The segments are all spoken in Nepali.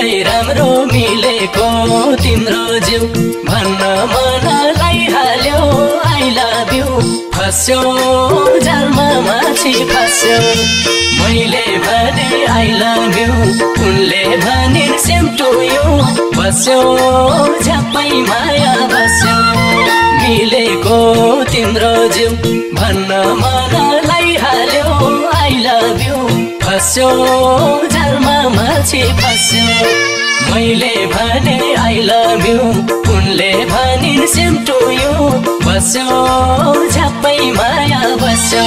रूपै राम्रो मिलेको तिम्रो जिउ भन्न मनलाई हाल्यो आई लभ यु फस्यो जालमा माछी फस्यो। मैले भने आई लभ यु उनले भने सेम टु यु बस्यो झ्याप्पै माया बस्यो। मिलेको तिम्रो जिउ भन्न मनलाई हाल्यो आई लभ यु फस्यो माछी फस्यो। मैले भने आई लभ यु उनले भनिन् सेम टु यु। बस्यो झ्याप्पै माया बस्यो।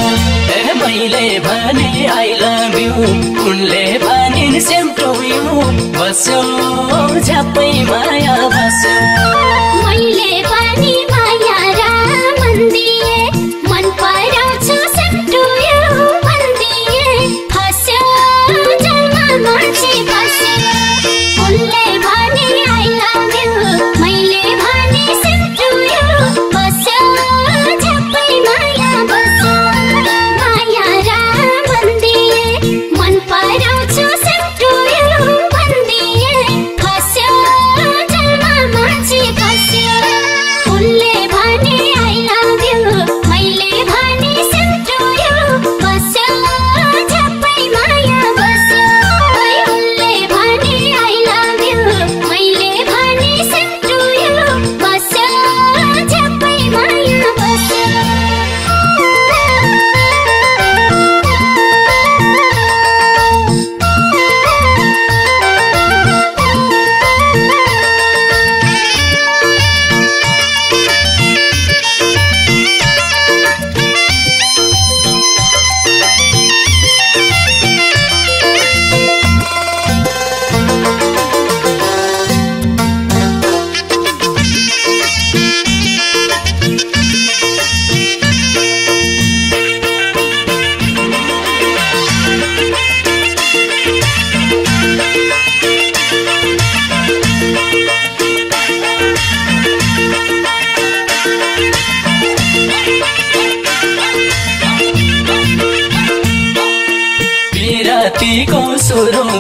ए मैले भने आई लभ यु उनले भनिन् सेम टु यु। बस्यो झ्याप्पै माया बस्यो।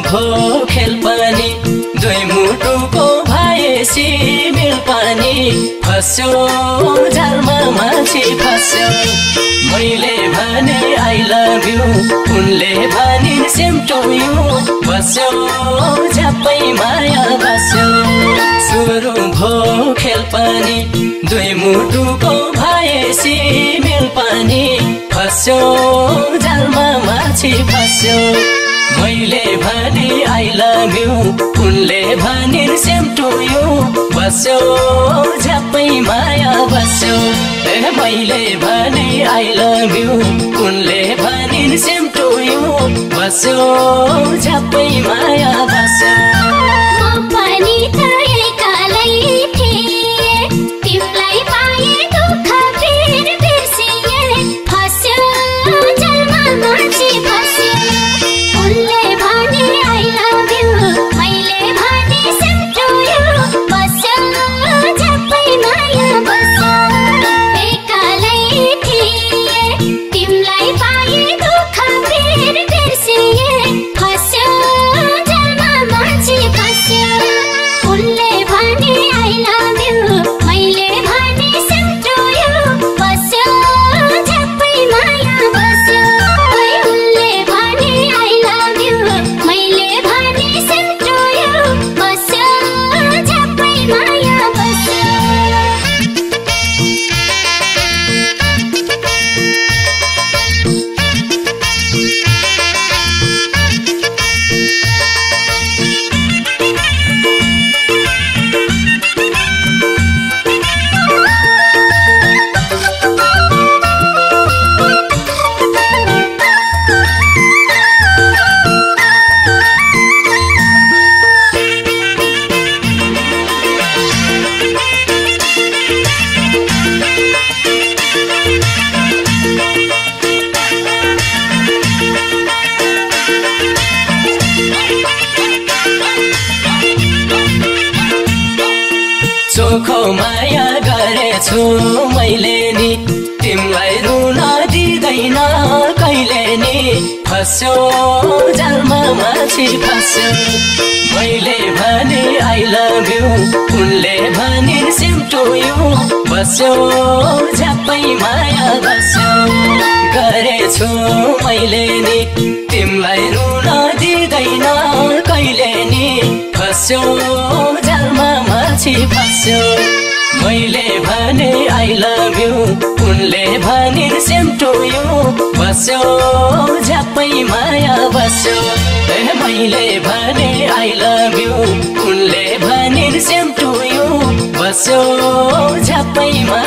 भो खेल पनि। दुई मुटुको भएसी मिल पनि। फस्यो झालमा माछी फस्यो। मैले भने आई लभ यु उनले भने सेम टु यु बस्यो झ्याप्पै माया बस्यो। सुरु भो खेल पनि। दुई मुटुको भएसी मिल पनि। फस्यो जालमा माछी फस्यो। मैले भने आई लभ यु। उनले भने सेम टु यु बस्यो झ्याप्पै माया बस्यो। मैले भने आई लभ यु। उनले भने सेम टु यु बस्यो झ्याप्पै माया बस्यो। चोखो माया गरेछु मैले नि। तिमीलाई रुन दिँदैन कहिले नि। फस्यो जालमा माछी फस्यो। मैले भने आई लभ यु उनले भने सेम टु यु बस्यो झ्याप्पै माया बस्यो। गरेछु मैले नि। तिमीलाई रुन दिँदैन कहिले नि। फस्यो पछि फस्यो। मैले भने आई लभ यु उनले भने सेम टु यु बस्यो झ्यापै माया बस्यो। मैले भने आई लभ यु उनले भने सेम टु यु बस्यो झ्यापै माया